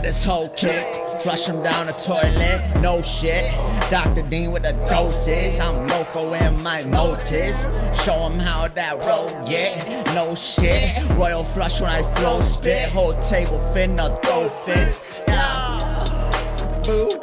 this whole kick. Flush him down the toilet, no shit. Dr. Dean with the doses. I'm loco in my motives. Show him how that road get, no shit. Royal flush when I flow spit. Whole table finna throw fits. Yeah. Boo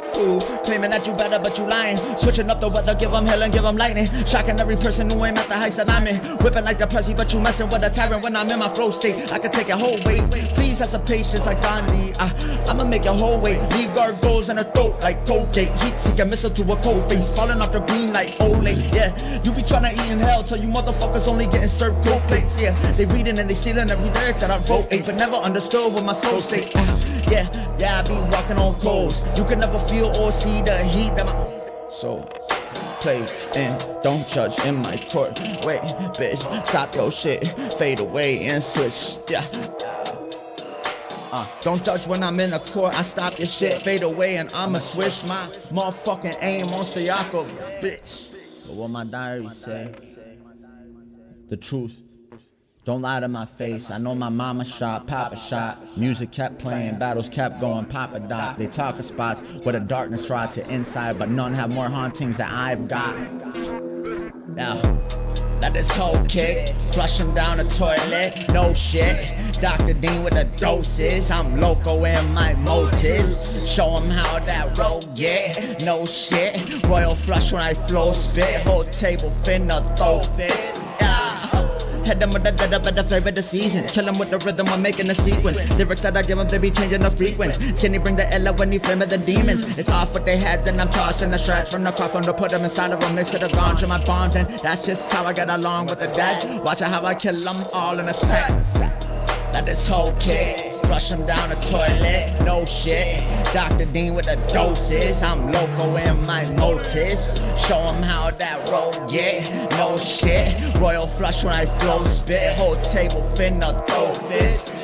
Claiming that you better, but you lying. Switching up the weather, give them hell and give them lightning. Shocking every person who ain't at the heights that I'm in. Whipping like the Prezi, but you messing with a tyrant when I'm in my flow state. I can take a whole weight. Please have some patience like Gandhi. I, I'ma make a whole weight. Leave gargoyles in her throat like Colgate. Heat seek a missile to a cold face. Falling off the beam like Olay. Yeah, you be trying to eat in hell till you motherfuckers only getting served cold plates. Yeah, they reading and they stealing every lyric that I wrote. Eight, but never understood what my soul say. Uh, yeah, yeah, I be walking on coals. You can never feel or see the heat that my soul plays and don't judge in my court. Wait, bitch, stop your shit, fade away and switch. Yeah. Uh, don't judge when I'm in the court. I stop your shit, fade away, and I'ma switch my motherfucking aim on Stoyako, bitch. But what my diary say? The truth. Don't lie to my face. I know my mama shot, papa shot. Music kept playing, battles kept going, papa dot. They talk of spots where the darkness rides to inside, but none have more hauntings that I've got. Yeah. Let this whole kick, flush him down the toilet, no shit. Dr. Dean with the doses, I'm loco in my motives. Show him how that road get, no shit. Royal flush when I flow spit, whole table finna throw fit. Hit them with the dead up at the flavor of the season. Kill them with the rhythm, I'm making a sequence. Lyrics that I give them, they be changing the frequency. Skinny bring the L when you flame of the demons. It's off with their heads, and I'm tossing the shreds from the coffin to put them inside of a mix of the ganja, my bond. And that's just how I get along with the dead. Watch how I kill them all in a set. Let this whole kick. Flush him down the toilet, no shit. Dr. Dean with the doses, I'm loco in my motives. Show him how that road get, no shit. Royal flush when I flow spit, whole table finna throw fits.